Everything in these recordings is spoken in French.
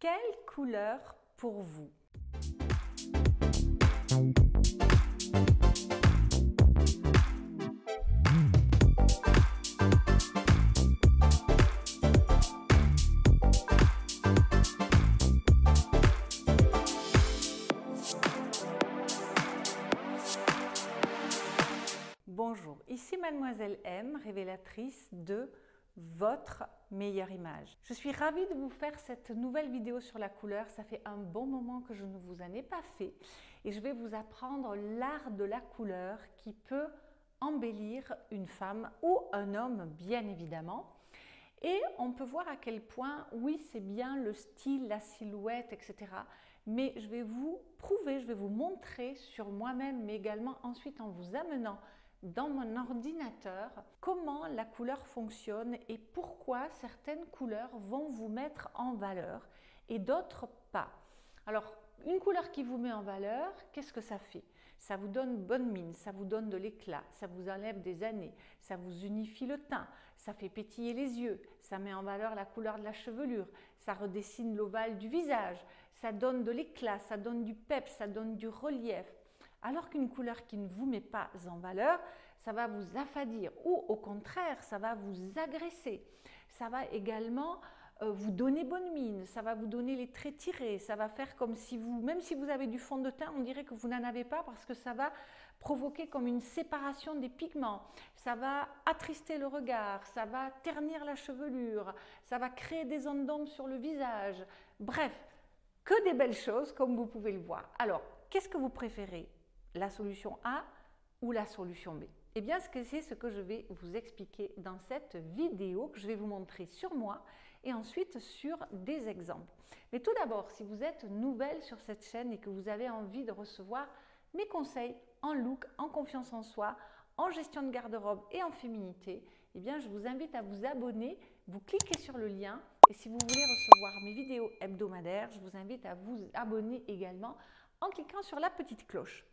Quelle couleur pour vous? Bonjour, ici Mademoiselle M, révélatrice de votre meilleure image. Je suis ravie de vous faire cette nouvelle vidéo sur la couleur. Ça fait un bon moment que je ne vous en ai pas fait et je vais vous apprendre l'art de la couleur qui peut embellir une femme ou un homme bien évidemment. Et on peut voir à quel point, oui, c'est bien le style, la silhouette, etc. Mais je vais vous prouver, je vais vous montrer sur moi-même, mais également ensuite en vous amenant dans mon ordinateur comment la couleur fonctionne et pourquoi certaines couleurs vont vous mettre en valeur et d'autres pas. Alors, une couleur qui vous met en valeur, qu'est-ce que ça fait? Ça vous donne bonne mine, ça vous donne de l'éclat, ça vous enlève des années, ça vous unifie le teint, ça fait pétiller les yeux, ça met en valeur la couleur de la chevelure, ça redessine l'ovale du visage, ça donne de l'éclat, ça donne du pep, ça donne du relief, alors qu'une couleur qui ne vous met pas en valeur, ça va vous affadir ou au contraire, ça va vous agresser. Ça va également euh, vous donner bonne mine, ça va vous donner les traits tirés, ça va faire comme si vous, même si vous avez du fond de teint, on dirait que vous n'en avez pas parce que ça va provoquer comme une séparation des pigments, ça va attrister le regard, ça va ternir la chevelure, ça va créer des ondes d'ombre sur le visage. Bref, que des belles choses comme vous pouvez le voir. Alors, qu'est-ce que vous préférez? La solution A ou la solution B Eh bien, c'est ce que je vais vous expliquer dans cette vidéo que je vais vous montrer sur moi et ensuite sur des exemples. Mais tout d'abord, si vous êtes nouvelle sur cette chaîne et que vous avez envie de recevoir mes conseils en look, en confiance en soi, en gestion de garde-robe et en féminité, eh bien, je vous invite à vous abonner. Vous cliquez sur le lien et si vous voulez recevoir mes vidéos hebdomadaires, je vous invite à vous abonner également en cliquant sur la petite cloche.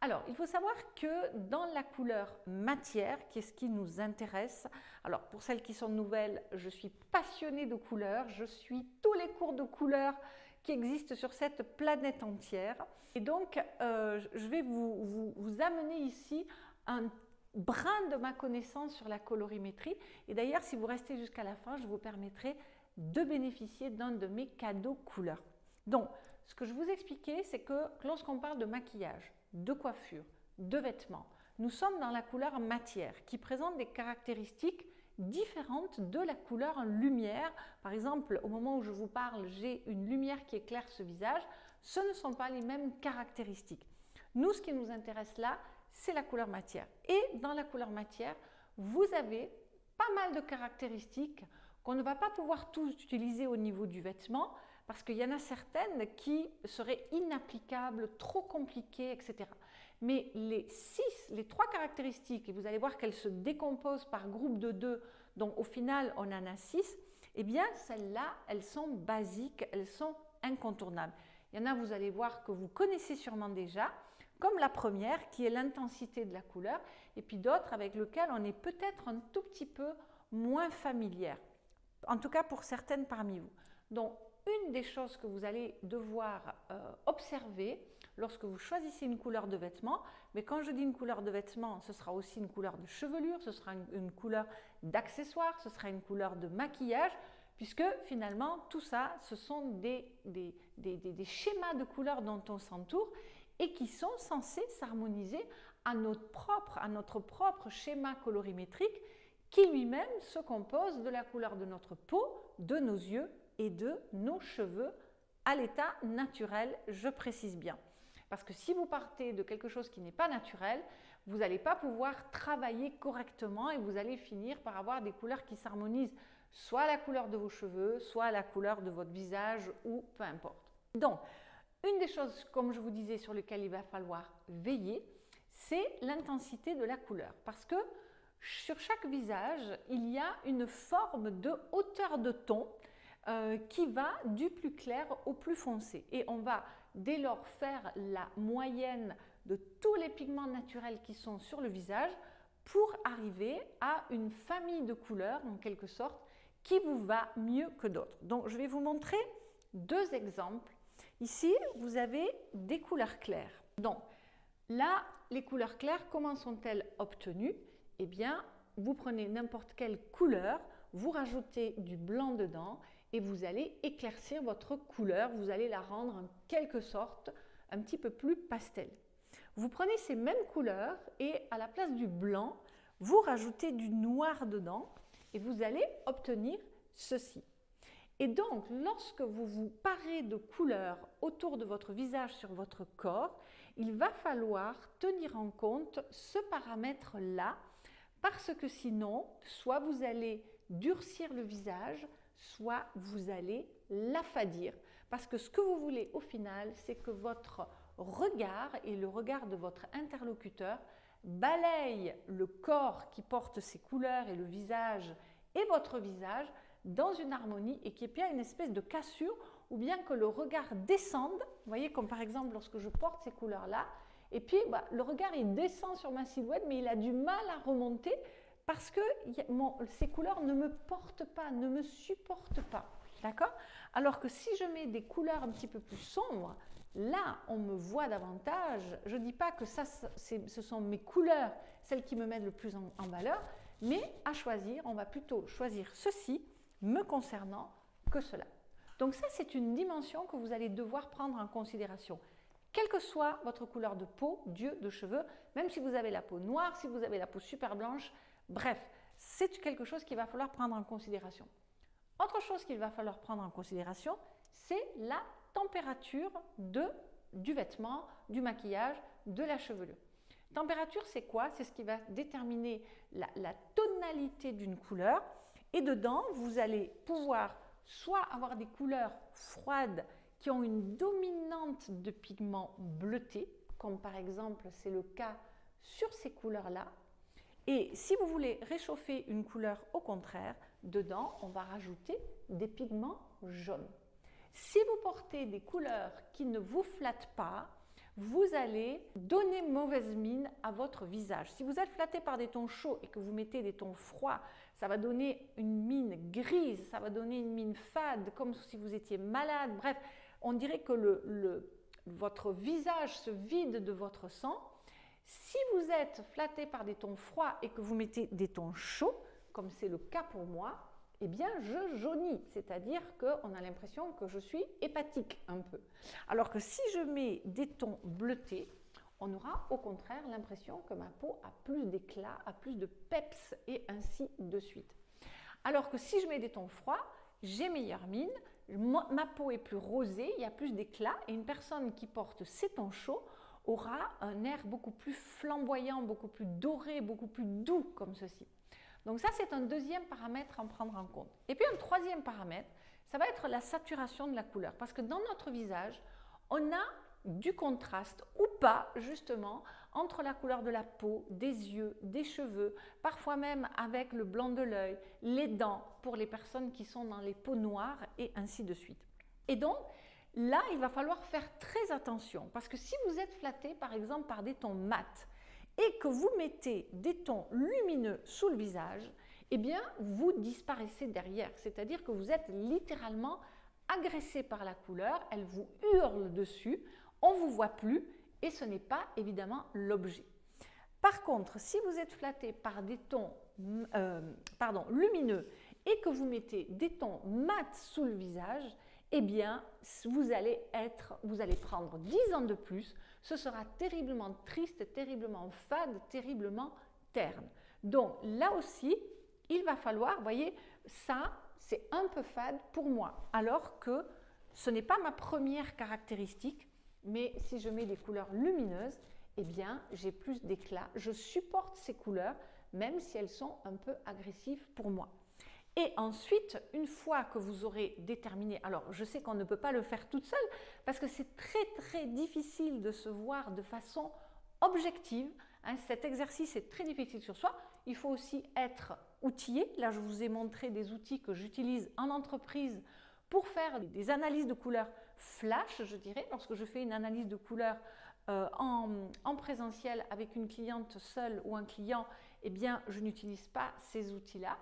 Alors, il faut savoir que dans la couleur matière, qui est ce qui nous intéresse, alors pour celles qui sont nouvelles, je suis passionnée de couleurs, je suis tous les cours de couleurs qui existent sur cette planète entière. Et donc, euh, je vais vous, vous amener ici un brin de ma connaissance sur la colorimétrie. Et d'ailleurs, si vous restez jusqu'à la fin, je vous permettrai de bénéficier d'un de mes cadeaux couleurs. Donc, ce que je vous expliquais, c'est que lorsqu'on parle de maquillage, de coiffure, de vêtements. Nous sommes dans la couleur matière qui présente des caractéristiques différentes de la couleur lumière. Par exemple, au moment où je vous parle, j'ai une lumière qui éclaire ce visage. Ce ne sont pas les mêmes caractéristiques. Nous, ce qui nous intéresse là, c'est la couleur matière. Et dans la couleur matière, vous avez pas mal de caractéristiques qu'on ne va pas pouvoir tous utiliser au niveau du vêtement, parce qu'il y en a certaines qui seraient inapplicables, trop compliquées, etc. Mais les six, les trois caractéristiques, et vous allez voir qu'elles se décomposent par groupe de deux, donc au final on en a six, eh bien celles-là, elles sont basiques, elles sont incontournables. Il y en a, vous allez voir, que vous connaissez sûrement déjà, comme la première qui est l'intensité de la couleur, et puis d'autres avec lesquelles on est peut-être un tout petit peu moins familière, en tout cas pour certaines parmi vous. Donc une des choses que vous allez devoir euh, observer lorsque vous choisissez une couleur de vêtement, mais quand je dis une couleur de vêtement, ce sera aussi une couleur de chevelure, ce sera une, couleur d'accessoire, ce sera une couleur de maquillage, puisque finalement tout ça, ce sont des, schémas de couleurs dont on s'entoure et qui sont censés s'harmoniser à notre propre schéma colorimétrique qui lui-même se compose de la couleur de notre peau, de nos yeux et de nos cheveux à l'état naturel, je précise bien. Parce que si vous partez de quelque chose qui n'est pas naturel, vous n'allez pas pouvoir travailler correctement et vous allez finir par avoir des couleurs qui s'harmonisent soit à la couleur de vos cheveux, soit à la couleur de votre visage ou peu importe. Donc, une des choses, comme je vous disais, sur lesquelles il va falloir veiller, c'est l'intensité de la couleur. Parce que sur chaque visage, il y a une forme de hauteur de ton euh, qui va du plus clair au plus foncé. Et on va dès lors faire la moyenne de tous les pigments naturels qui sont sur le visage pour arriver à une famille de couleurs en quelque sorte qui vous va mieux que d'autres. Donc je vais vous montrer deux exemples. Ici, vous avez des couleurs claires. Donc, là, les couleurs claires, comment sont-elles obtenues? Eh bien, vous prenez n'importe quelle couleur, vous rajoutez du blanc dedans et vous allez éclaircir votre couleur, vous allez la rendre en quelque sorte un petit peu plus pastel. Vous prenez ces mêmes couleurs et à la place du blanc, vous rajoutez du noir dedans et vous allez obtenir ceci. Et donc, lorsque vous vous parez de couleurs autour de votre visage sur votre corps, il va falloir tenir en compte ce paramètre-là parce que sinon, soit vous allez durcir le visage, soit vous allez l'affadir. Parce que ce que vous voulez au final, c'est que votre regard et le regard de votre interlocuteur balaye le corps qui porte ces couleurs et le visage et votre visage dans une harmonie et qu'il n'y ait pas une espèce de cassure ou bien que le regard descende. Vous voyez, comme par exemple lorsque je porte ces couleurs-là, et puis bah, le regard il descend sur ma silhouette, mais il a du mal à remonter parce que ces couleurs ne me portent pas, ne me supportent pas. D'accord? Alors que si je mets des couleurs un petit peu plus sombres, là, on me voit davantage. Je ne dis pas que ça, ce sont mes couleurs, celles qui me mettent le plus en, valeur, mais à choisir, on va plutôt choisir ceci me concernant que cela. Donc ça, c'est une dimension que vous allez devoir prendre en considération. Quelle que soit votre couleur de peau, d'yeux, de cheveux, même si vous avez la peau noire, si vous avez la peau super blanche, Bref, c'est quelque chose qu'il va falloir prendre en considération. Autre chose qu'il va falloir prendre en considération, c'est la température du vêtement, du maquillage, de la chevelure. Température, c'est quoi? C'est ce qui va déterminer la, la tonalité d'une couleur. Et dedans, vous allez pouvoir soit avoir des couleurs froides qui ont une dominante de pigments bleutés, comme par exemple c'est le cas sur ces couleurs-là, et si vous voulez réchauffer une couleur au contraire, dedans, on va rajouter des pigments jaunes. Si vous portez des couleurs qui ne vous flattent pas, vous allez donner mauvaise mine à votre visage. Si vous êtes flatté par des tons chauds et que vous mettez des tons froids, ça va donner une mine grise, ça va donner une mine fade, comme si vous étiez malade. Bref, on dirait que votre visage se vide de votre sang si vous êtes flatté par des tons froids et que vous mettez des tons chauds, comme c'est le cas pour moi, eh bien je jaunis, c'est-à-dire qu'on a l'impression que je suis hépatique un peu. Alors que si je mets des tons bleutés, on aura au contraire l'impression que ma peau a plus d'éclat, a plus de peps et ainsi de suite. Alors que si je mets des tons froids, j'ai meilleure mine, ma peau est plus rosée, il y a plus d'éclat et une personne qui porte ces tons chauds aura un air beaucoup plus flamboyant, beaucoup plus doré, beaucoup plus doux comme ceci. Donc ça, c'est un deuxième paramètre à prendre en compte. Et puis un troisième paramètre, ça va être la saturation de la couleur. Parce que dans notre visage, on a du contraste ou pas, justement, entre la couleur de la peau, des yeux, des cheveux, parfois même avec le blanc de l'œil, les dents pour les personnes qui sont dans les peaux noires et ainsi de suite. Et donc, Là, il va falloir faire très attention parce que si vous êtes flatté par exemple par des tons mat et que vous mettez des tons lumineux sous le visage, eh bien vous disparaissez derrière, c'est-à-dire que vous êtes littéralement agressé par la couleur, elle vous hurle dessus, on vous voit plus et ce n'est pas évidemment l'objet. Par contre, si vous êtes flatté par des tons euh, lumineux et que vous mettez des tons mat sous le visage, eh bien, vous allez être, vous allez prendre 10 ans de plus. Ce sera terriblement triste, terriblement fade, terriblement terne. Donc là aussi, il va falloir, voyez, ça, c'est un peu fade pour moi, alors que ce n'est pas ma première caractéristique, mais si je mets des couleurs lumineuses, eh bien, j'ai plus d'éclat. Je supporte ces couleurs, même si elles sont un peu agressives pour moi. Et ensuite, une fois que vous aurez déterminé, alors je sais qu'on ne peut pas le faire toute seule parce que c'est très très difficile de se voir de façon objective. Hein. cet exercice est très difficile sur soi. Il faut aussi être outillé. Là, je vous ai montré des outils que j'utilise en entreprise pour faire des analyses de couleurs flash, je dirais. Lorsque je fais une analyse de couleurs euh, en, en, présentiel avec une cliente seule ou un client, eh bien, je n'utilise pas ces outils-là.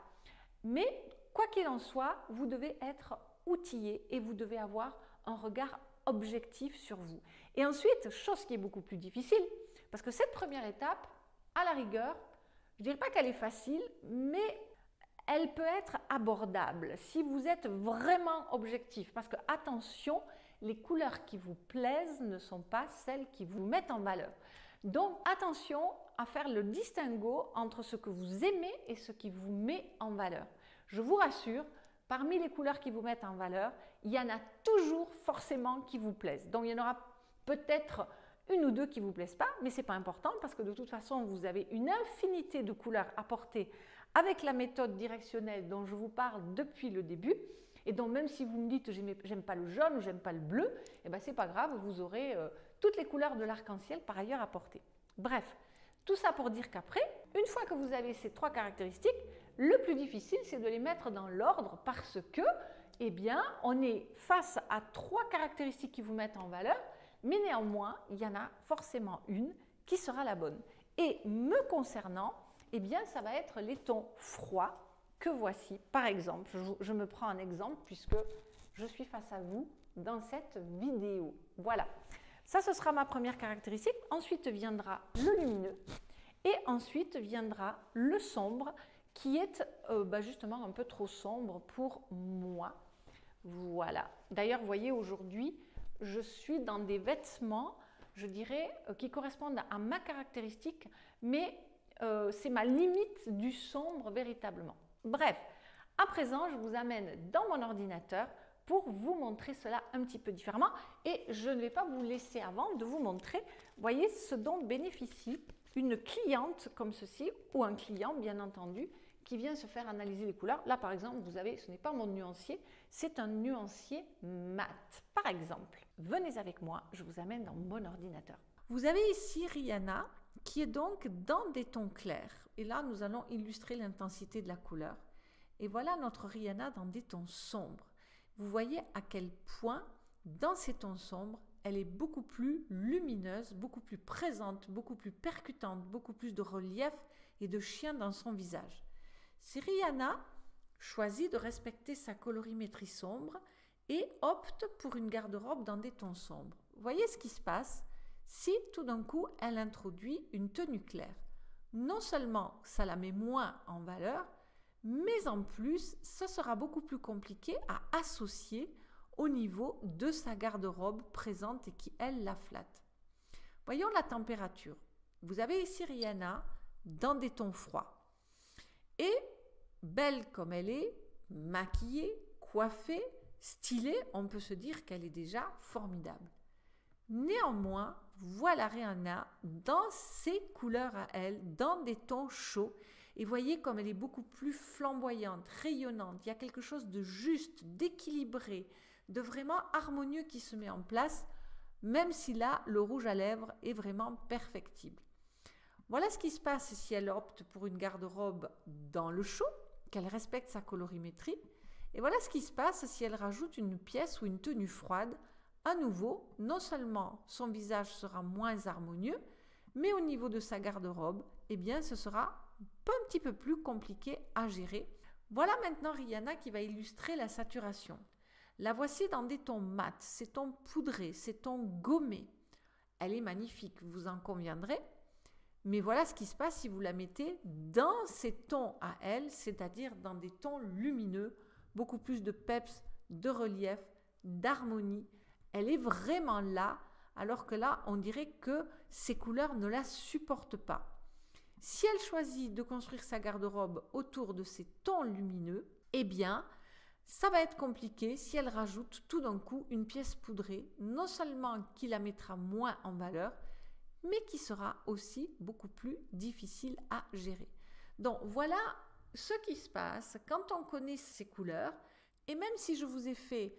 Mais quoi qu'il en soit, vous devez être outillé et vous devez avoir un regard objectif sur vous. Et ensuite, chose qui est beaucoup plus difficile, parce que cette première étape, à la rigueur, je ne dirais pas qu'elle est facile, mais elle peut être abordable si vous êtes vraiment objectif. Parce que attention, les couleurs qui vous plaisent ne sont pas celles qui vous mettent en valeur. Donc attention à faire le distinguo entre ce que vous aimez et ce qui vous met en valeur. Je vous rassure, parmi les couleurs qui vous mettent en valeur, il y en a toujours forcément qui vous plaisent. Donc il y en aura peut-être une ou deux qui ne vous plaisent pas, mais ce n'est pas important parce que de toute façon, vous avez une infinité de couleurs à porter avec la méthode directionnelle dont je vous parle depuis le début. Et donc, même si vous me dites j'aime pas le jaune ou j'aime pas le bleu, eh ben, c'est pas grave, vous aurez euh, toutes les couleurs de l'arc-en-ciel par ailleurs à porter. Bref, tout ça pour dire qu'après, une fois que vous avez ces trois caractéristiques, le plus difficile, c'est de les mettre dans l'ordre parce que, eh bien, on est face à trois caractéristiques qui vous mettent en valeur, mais néanmoins, il y en a forcément une qui sera la bonne. Et me concernant, eh bien, ça va être les tons froids que voici. Par exemple, je, me prends un exemple puisque je suis face à vous dans cette vidéo. Voilà. Ça, ce sera ma première caractéristique. Ensuite viendra le lumineux. Et ensuite viendra le sombre qui est euh, bah, justement un peu trop sombre pour moi. Voilà. D'ailleurs, vous voyez, aujourd'hui, je suis dans des vêtements, je dirais, euh, qui correspondent à ma caractéristique, mais euh, c'est ma limite du sombre véritablement. Bref, à présent, je vous amène dans mon ordinateur pour vous montrer cela un petit peu différemment. Et je ne vais pas vous laisser avant de vous montrer, voyez, ce dont bénéficie une cliente comme ceci, ou un client bien entendu, qui vient se faire analyser les couleurs. Là, par exemple, vous avez, ce n'est pas mon nuancier, c'est un nuancier mat. Par exemple, venez avec moi, je vous amène dans mon ordinateur. Vous avez ici Rihanna qui est donc dans des tons clairs. Et là, nous allons illustrer l'intensité de la couleur. Et voilà notre Rihanna dans des tons sombres. Vous voyez à quel point, dans ces tons sombres, elle est beaucoup plus lumineuse, beaucoup plus présente, beaucoup plus percutante, beaucoup plus de relief et de chien dans son visage. Si Rihanna choisit de respecter sa colorimétrie sombre et opte pour une garde-robe dans des tons sombres, voyez ce qui se passe si tout d'un coup elle introduit une tenue claire. Non seulement ça la met moins en valeur, mais en plus, ce sera beaucoup plus compliqué à associer au niveau de sa garde-robe présente et qui, elle, la flatte. Voyons la température. Vous avez ici Rihanna dans des tons froids. Et belle comme elle est, maquillée, coiffée, stylée, on peut se dire qu'elle est déjà formidable. Néanmoins, voilà Rihanna dans ses couleurs à elle, dans des tons chauds. Et voyez comme elle est beaucoup plus flamboyante, rayonnante. Il y a quelque chose de juste, d'équilibré, de vraiment harmonieux qui se met en place, même si là, le rouge à lèvres est vraiment perfectible. Voilà ce qui se passe si elle opte pour une garde-robe dans le chaud, qu'elle respecte sa colorimétrie. Et voilà ce qui se passe si elle rajoute une pièce ou une tenue froide à nouveau, non seulement son visage sera moins harmonieux, mais au niveau de sa garde-robe, eh bien, ce sera un petit peu plus compliqué à gérer. Voilà maintenant Rihanna qui va illustrer la saturation. La voici dans des tons mat, ces tons poudrés, ces tons gommés. Elle est magnifique, vous en conviendrez. Mais voilà ce qui se passe si vous la mettez dans ces tons à elle, c'est-à-dire dans des tons lumineux, beaucoup plus de peps, de relief, d'harmonie, elle est vraiment là, alors que là, on dirait que ces couleurs ne la supportent pas. Si elle choisit de construire sa garde-robe autour de ces tons lumineux, eh bien, ça va être compliqué si elle rajoute tout d'un coup une pièce poudrée, non seulement qui la mettra moins en valeur, mais qui sera aussi beaucoup plus difficile à gérer. Donc voilà ce qui se passe quand on connaît ces couleurs. Et même si je vous ai fait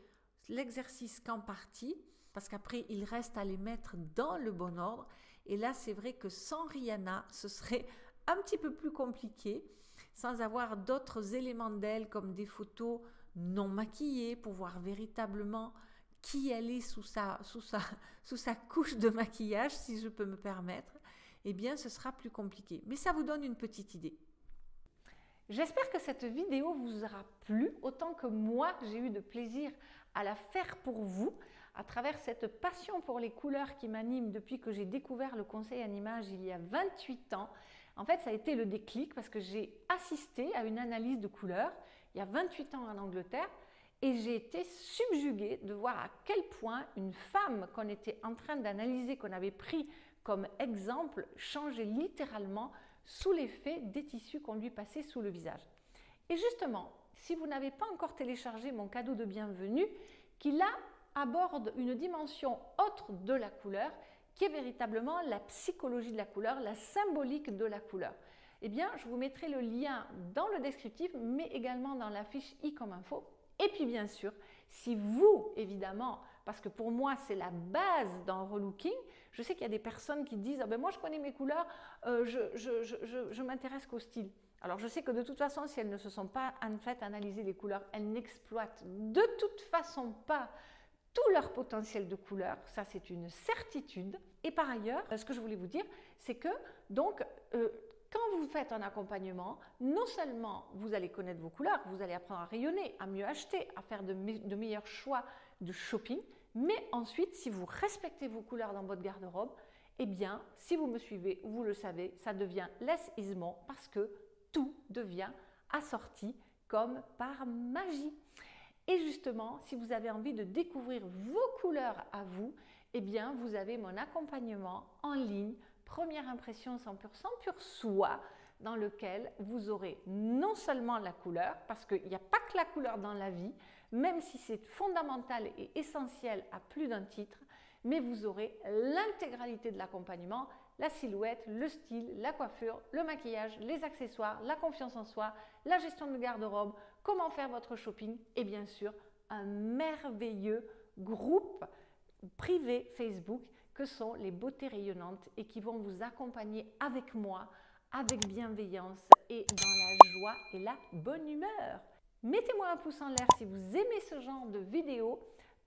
l'exercice qu'en partie, parce qu'après, il reste à les mettre dans le bon ordre. Et là, c'est vrai que sans Rihanna, ce serait un petit peu plus compliqué, sans avoir d'autres éléments d'elle, comme des photos non maquillées, pour voir véritablement qui elle est sous sa, sous sa, couche de maquillage, si je peux me permettre, eh bien, ce sera plus compliqué. Mais ça vous donne une petite idée. J'espère que cette vidéo vous aura plu autant que moi j'ai eu de plaisir à la faire pour vous à travers cette passion pour les couleurs qui m'anime depuis que j'ai découvert le conseil en image il y a 28 ans. En fait, ça a été le déclic parce que j'ai assisté à une analyse de couleurs il y a 28 ans en Angleterre et j'ai été subjuguée de voir à quel point une femme qu'on était en train d'analyser, qu'on avait pris comme exemple, changeait littéralement sous l'effet des tissus qu'on lui passait sous le visage. Et justement, si vous n'avez pas encore téléchargé mon cadeau de bienvenue, qui là aborde une dimension autre de la couleur, qui est véritablement la psychologie de la couleur, la symbolique de la couleur. Eh bien, je vous mettrai le lien dans le descriptif, mais également dans la fiche i comme info. Et puis, bien sûr, si vous, évidemment, parce que pour moi, c'est la base d'un relooking, je sais qu'il y a des personnes qui disent ah ben Moi, je connais mes couleurs, euh, je, je, je, je m'intéresse qu'au style. Alors, je sais que de toute façon, si elles ne se sont pas en fait analysées les couleurs, elles n'exploitent de toute façon pas tout leur potentiel de couleur, ça c'est une certitude. Et par ailleurs, ce que je voulais vous dire, c'est que donc euh, quand vous faites un accompagnement, non seulement vous allez connaître vos couleurs, vous allez apprendre à rayonner, à mieux acheter, à faire de, meilleurs choix de shopping, mais ensuite, si vous respectez vos couleurs dans votre garde-robe, eh bien, si vous me suivez, vous le savez, ça devient less is parce que tout devient assorti comme par magie. Et justement, si vous avez envie de découvrir vos couleurs à vous, eh bien, vous avez mon accompagnement en ligne, première impression 100% pur soie, dans lequel vous aurez non seulement la couleur, parce qu'il n'y a pas que la couleur dans la vie, même si c'est fondamental et essentiel à plus d'un titre, mais vous aurez l'intégralité de l'accompagnement, la silhouette, le style, la coiffure, le maquillage, les accessoires, la confiance en soi, la gestion de garde-robe, comment faire votre shopping et bien sûr un merveilleux groupe privé Facebook que sont les beautés rayonnantes et qui vont vous accompagner avec moi, avec bienveillance et dans la joie et la bonne humeur. Mettez-moi un pouce en l'air si vous aimez ce genre de vidéo.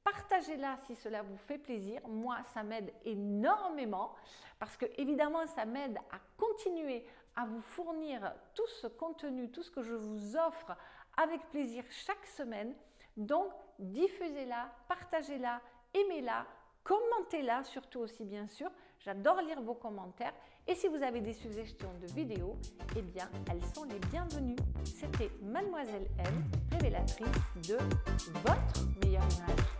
Partagez-la si cela vous fait plaisir. Moi, ça m'aide énormément parce que évidemment, ça m'aide à continuer à vous fournir tout ce contenu, tout ce que je vous offre avec plaisir chaque semaine. Donc, diffusez-la, partagez-la, aimez-la, commentez-la surtout aussi bien sûr. J'adore lire vos commentaires. Et si vous avez des suggestions de vidéos, eh bien, elles sont les bienvenues. C'était Mademoiselle M, révélatrice de votre meilleure image.